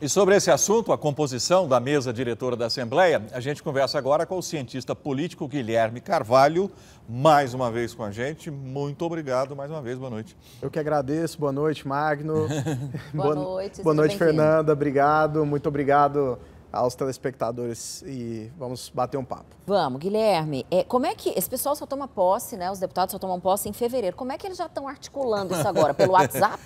E sobre esse assunto, a composição da mesa diretora da Assembleia, a gente conversa agora com o cientista político Guilherme Carvalho, mais uma vez com a gente. Muito obrigado mais uma vez, boa noite. Eu que agradeço, boa noite, Magno. boa, boa noite. Boa noite, Fernanda, obrigado, muito obrigado aos telespectadores e vamos bater um papo. Vamos, Guilherme. É, como é que esse pessoal só toma posse, né? Os deputados só tomam posse em fevereiro. Como é que eles já estão articulando isso agora? Pelo WhatsApp?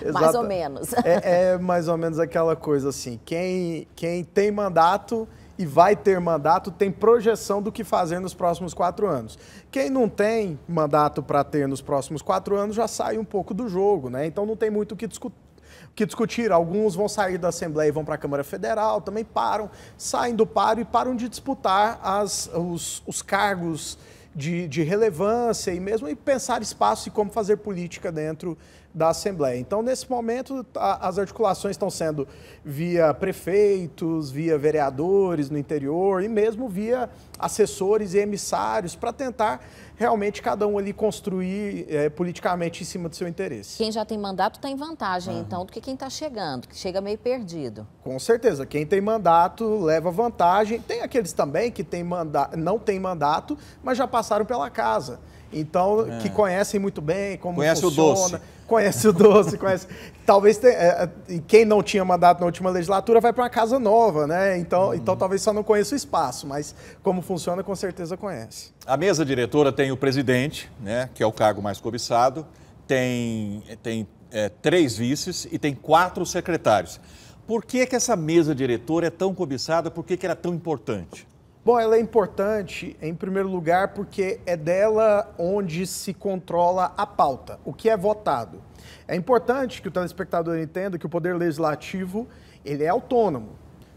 É, mais ou menos. É, é, mais ou menos aquela coisa assim. Quem, quem tem mandato e vai ter mandato tem projeção do que fazer nos próximos quatro anos. Quem não tem mandato para ter nos próximos quatro anos já sai um pouco do jogo, né? Então não tem muito o que discutir que discutir. Alguns vão sair da Assembleia e vão para a Câmara Federal, também param, saem do paro e param de disputar as, os, os cargos de, de, relevância e mesmo e pensar espaço e como fazer política dentro da Assembleia. Então, nesse momento, a, as articulações estão sendo via prefeitos, via vereadores no interior e mesmo via assessores e emissários para tentar realmente cada um ali construir é, politicamente em cima do seu interesse. Quem já tem mandato está em vantagem, uhum. então, do que quem está chegando, que chega meio perdido. Com certeza. Quem tem mandato leva vantagem. Tem aqueles também que tem manda não tem mandato, mas já passaram pela casa. Então, é. que conhecem muito bem como Conhece funciona. o doce. Conhece o doce, conhece. Talvez tenha, é, quem não tinha mandato na última legislatura vai para uma casa nova, né? Então, uhum. então talvez só não conheça o espaço, mas como funciona, com certeza conhece. A mesa diretora tem o presidente, né? Que é o cargo mais cobiçado, tem, tem é, três vices e tem quatro secretários. Por que, que essa mesa diretora é tão cobiçada? Por que, que ela é tão importante? Bom, ela é importante, em primeiro lugar, porque é dela onde se controla a pauta, o que é votado. É importante que o telespectador entenda que o Poder Legislativo ele é autônomo.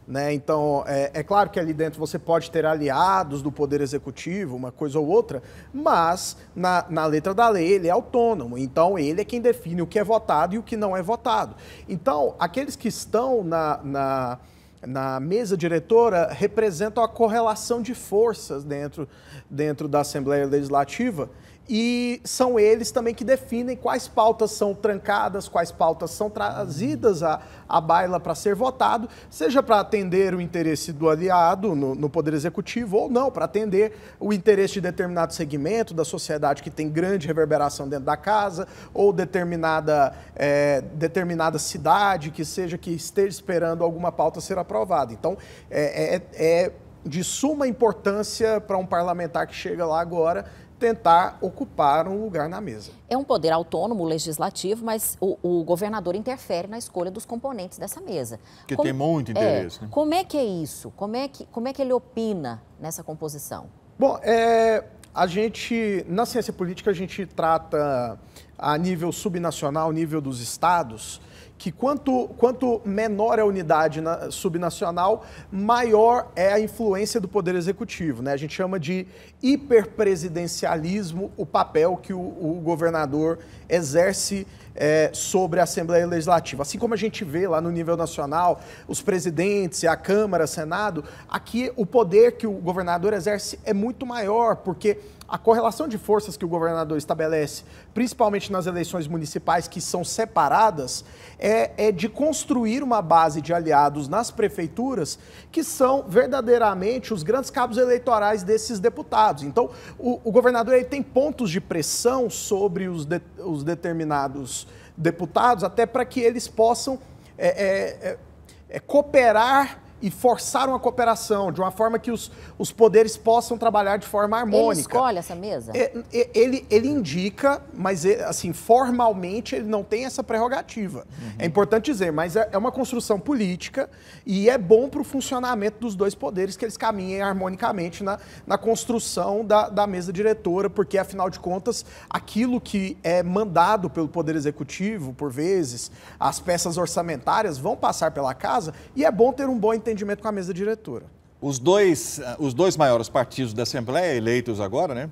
Né? Então, é, é, claro que ali dentro você pode ter aliados do Poder Executivo, uma coisa ou outra, mas na, na, letra da lei ele é autônomo. Então, ele é quem define o que é votado e o que não é votado. Então, aqueles que estão na, na na mesa diretora representam a correlação de forças dentro, dentro da Assembleia Legislativa e são eles também que definem quais pautas são trancadas, quais pautas são trazidas à, à baila para ser votado, seja para atender o interesse do aliado no, no Poder Executivo ou não, para atender o interesse de determinado segmento da sociedade que tem grande reverberação dentro da casa ou determinada, é, determinada cidade que seja que esteja esperando alguma pauta ser aprovada. Então, é, é, é de suma importância para um parlamentar que chega lá agora tentar ocupar um lugar na mesa. É um poder autônomo legislativo, mas o, o governador interfere na escolha dos componentes dessa mesa. Que como, tem muito interesse. É, né? Como é que é isso? Como é que, como é que ele opina nessa composição? Bom, é, a gente, na ciência política, a gente trata a nível subnacional, nível dos estados, que quanto, quanto menor a unidade na, subnacional, maior é a influência do Poder Executivo. Né? A gente chama de hiperpresidencialismo o papel que o, o governador exerce é, sobre a Assembleia Legislativa. Assim como a gente vê lá no nível nacional, os presidentes, a Câmara, Senado, aqui o poder que o governador exerce é muito maior, porque a correlação de forças que o governador estabelece, principalmente nas eleições municipais que são separadas, é, é, de construir uma base de aliados nas prefeituras que são verdadeiramente os grandes cabos eleitorais desses deputados. Então, o, o governador ele tem pontos de pressão sobre os, de, os determinados deputados, até para que eles possam é, é, é, é cooperar e forçaram a cooperação de uma forma que os, os poderes possam trabalhar de forma harmônica. Ele escolhe essa mesa? É, é, ele, ele indica, mas assim, formalmente ele não tem essa prerrogativa. Uhum. É importante dizer, mas é, é uma construção política e é bom para o funcionamento dos dois poderes que eles caminhem harmonicamente na, na construção da, da mesa diretora, porque afinal de contas, aquilo que é mandado pelo Poder Executivo, por vezes, as peças orçamentárias vão passar pela casa e é bom ter um bom entendimento entendimento com a mesa diretora. Os dois, eh, os dois maiores partidos da Assembleia, eleitos agora, né,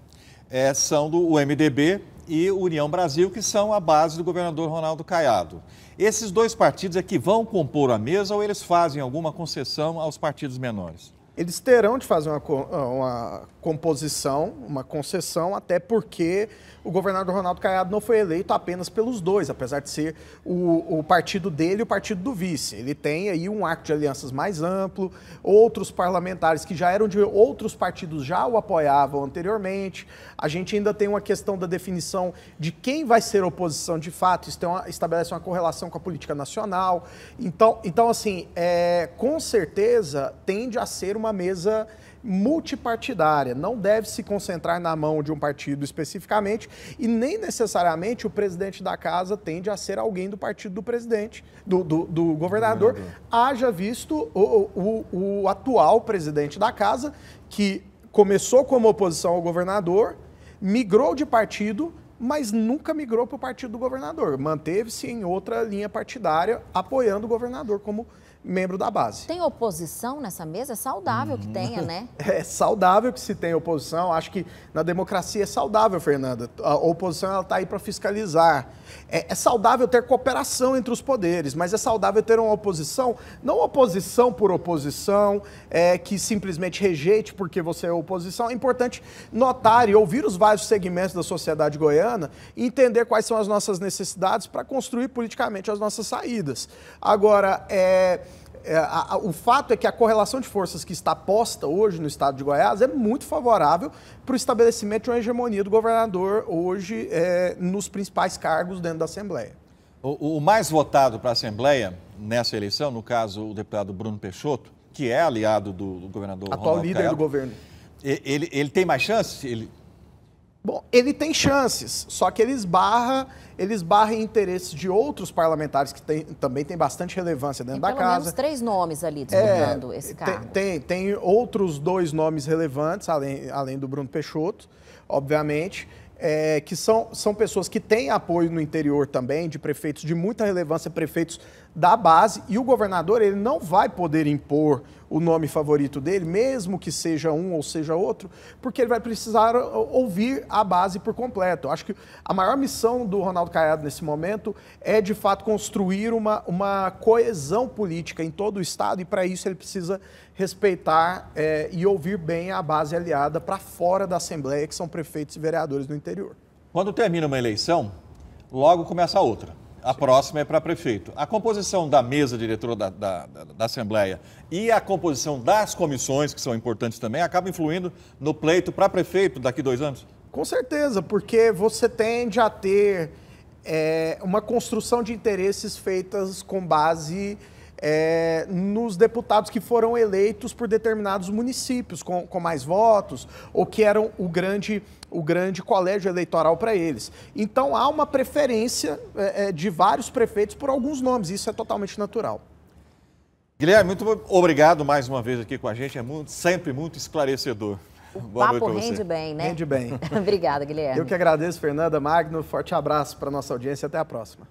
é, são do MDB e União Brasil, que são a base do governador Ronaldo Caiado. Esses dois partidos é que vão compor a mesa ou eles fazem alguma concessão aos partidos menores? Eles terão de fazer uma, uma composição, uma concessão, até porque o governador Ronaldo Caiado não foi eleito apenas pelos dois, apesar de ser o, o, partido dele e o partido do vice. Ele tem aí um arco de alianças mais amplo, outros parlamentares que já eram de outros partidos já o apoiavam anteriormente. A gente ainda tem uma questão da definição de quem vai ser oposição de fato, isso uma, estabelece uma correlação com a política nacional. Então, então assim, é, com certeza tende a ser uma mesa multipartidária, não deve se concentrar na mão de um partido especificamente e nem necessariamente o presidente da casa tende a ser alguém do partido do presidente, do, do, do governador, governador, haja visto o, o, o atual presidente da casa que começou como oposição ao governador, migrou de partido, mas nunca migrou para o partido do governador. Manteve-se em outra linha partidária, apoiando o governador como membro da base. Tem oposição nessa mesa? É saudável que tenha, né? É saudável que se tenha oposição. Acho que na democracia é saudável, Fernanda. A oposição está aí para fiscalizar. É, é, saudável ter cooperação entre os poderes, mas é saudável ter uma oposição, não oposição por oposição, é, que simplesmente rejeite porque você é oposição. É importante notar e ouvir os vários segmentos da sociedade goiana e entender quais são as nossas necessidades para construir politicamente as nossas saídas. Agora, é é, a, a, o fato é que a correlação de forças que está posta hoje no estado de Goiás é muito favorável para o estabelecimento de uma hegemonia do governador hoje é, nos principais cargos dentro da Assembleia. O, o mais votado para a Assembleia nessa eleição, no caso o deputado Bruno Peixoto, que é aliado do, do governador Atual Ronaldo líder Caiado, do governo. Ele, ele tem mais chance? Ele, Bom, ele tem chances, só que ele esbarra, ele esbarra em interesses de outros parlamentares que tem, também tem bastante relevância dentro tem da casa. Menos três nomes ali disputando é, esse cargo. Tem, tem, tem, outros dois nomes relevantes, além, além do Bruno Peixoto, obviamente, é, que são, são pessoas que têm apoio no interior também, de prefeitos de muita relevância, prefeitos da base, e o governador ele não vai poder impor o nome favorito dele, mesmo que seja um ou seja outro, porque ele vai precisar ouvir a base por completo. Acho que a maior missão do Ronaldo Caiado nesse momento é, de fato, construir uma, uma coesão política em todo o Estado, e para isso ele precisa respeitar é, e ouvir bem a base aliada para fora da Assembleia, que são prefeitos e vereadores do interior. Quando termina uma eleição, logo começa outra. A próxima é para prefeito. A composição da mesa diretora da, da, da, da, Assembleia e a composição das comissões, que são importantes também, acaba influindo no pleito para prefeito daqui dois anos? Com certeza, porque você tende a ter é, uma construção de interesses feitas com base é, nos deputados que foram eleitos por determinados municípios com, com mais votos ou que eram o grande, o grande colégio eleitoral para eles. Então há uma preferência é, é, de vários prefeitos por alguns nomes, isso é totalmente natural. Guilherme, muito obrigado mais uma vez aqui com a gente, é muito, sempre muito esclarecedor. O Boa papo rende bem, né? Rende bem. Obrigada, Guilherme. Eu que agradeço, Fernanda, Magno, forte abraço para nossa audiência, até a próxima.